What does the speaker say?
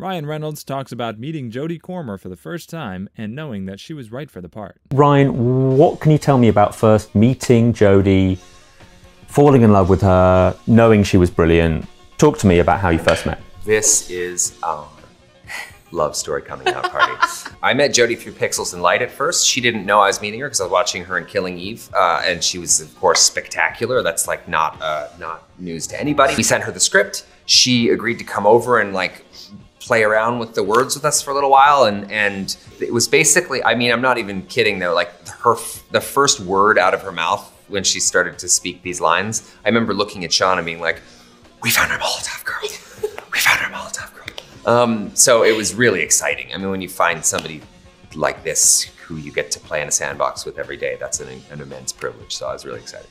Ryan Reynolds talks about meeting Jodie Comer for the first time and knowing that she was right for the part. Ryan, what can you tell me about first meeting Jodie, falling in love with her, knowing she was brilliant? Talk to me about how you first met. This is our love story coming out party. I met Jodie through Pixels and Light at first. She didn't know I was meeting her because I was watching her in Killing Eve, uh, and she was of course spectacular. That's like not uh, not news to anybody. We sent her the script. She agreed to come over and like play around with the words with us for a little while and and it was basically I mean I'm not even kidding though like her the first word out of her mouth when she started to speak these lines I remember looking at Shawn and being like we found our Molotov girl. We found our Molotov girl. Um, so it was really exciting. I mean when you find somebody like this who you get to play in a sandbox with every day that's an, an immense privilege. So I was really excited